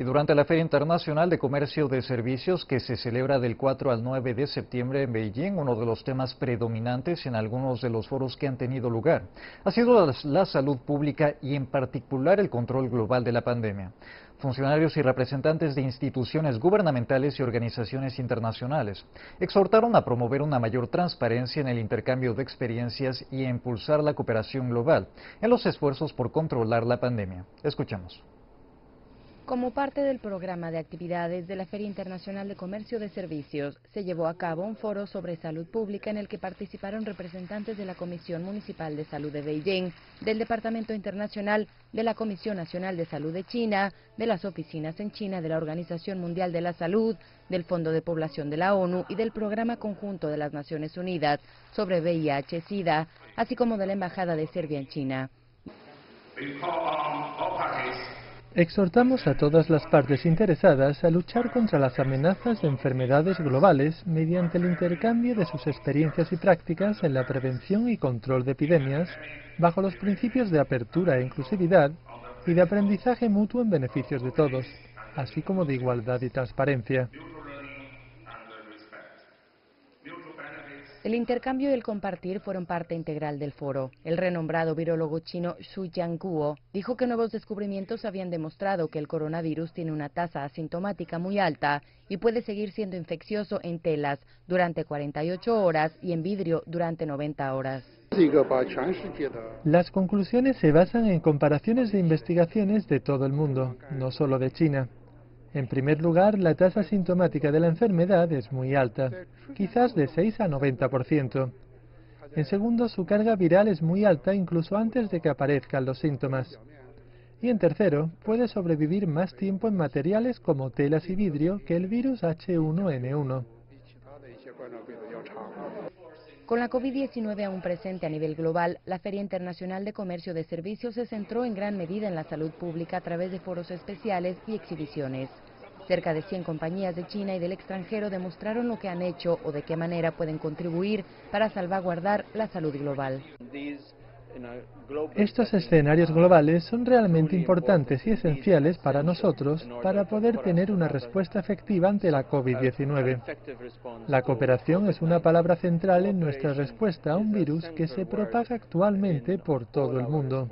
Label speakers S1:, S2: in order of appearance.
S1: Y durante la Feria Internacional de Comercio de Servicios que se celebra del 4 al 9 de septiembre en Beijing, uno de los temas predominantes en algunos de los foros que han tenido lugar ha sido la salud pública y en particular el control global de la pandemia. Funcionarios y representantes de instituciones gubernamentales y organizaciones internacionales exhortaron a promover una mayor transparencia en el intercambio de experiencias y a impulsar la cooperación global en los esfuerzos por controlar la pandemia. Escuchamos.
S2: Como parte del programa de actividades de la Feria Internacional de Comercio de Servicios, se llevó a cabo un foro sobre salud pública en el que participaron representantes de la Comisión Municipal de Salud de Beijing, del Departamento Internacional de la Comisión Nacional de Salud de China, de las oficinas en China de la Organización Mundial de la Salud, del Fondo de Población de la ONU y del Programa Conjunto de las Naciones Unidas sobre VIH-Sida, así como de la Embajada de Serbia en China.
S3: Exhortamos a todas las partes interesadas a luchar contra las amenazas de enfermedades globales mediante el intercambio de sus experiencias y prácticas en la prevención y control de epidemias bajo los principios de apertura e inclusividad y de aprendizaje mutuo en beneficios de todos, así como de igualdad y transparencia.
S2: El intercambio y el compartir fueron parte integral del foro. El renombrado virólogo chino Xu Jianguo dijo que nuevos descubrimientos habían demostrado que el coronavirus tiene una tasa asintomática muy alta y puede seguir siendo infeccioso en telas durante 48 horas y en vidrio durante 90 horas.
S3: Las conclusiones se basan en comparaciones de investigaciones de todo el mundo, no solo de China. En primer lugar, la tasa sintomática de la enfermedad es muy alta, quizás de 6 a 90%. En segundo, su carga viral es muy alta incluso antes de que aparezcan los síntomas. Y en tercero, puede sobrevivir más tiempo en materiales como telas y vidrio que el virus H1N1.
S2: Con la COVID-19 aún presente a nivel global, la Feria Internacional de Comercio de Servicios se centró en gran medida en la salud pública a través de foros especiales y exhibiciones. Cerca de 100 compañías de China y del extranjero demostraron lo que han hecho o de qué manera pueden contribuir para salvaguardar la salud global.
S3: Estos escenarios globales son realmente importantes y esenciales para nosotros para poder tener una respuesta efectiva ante la COVID-19. La cooperación es una palabra central en nuestra respuesta a un virus que se propaga actualmente por todo el mundo.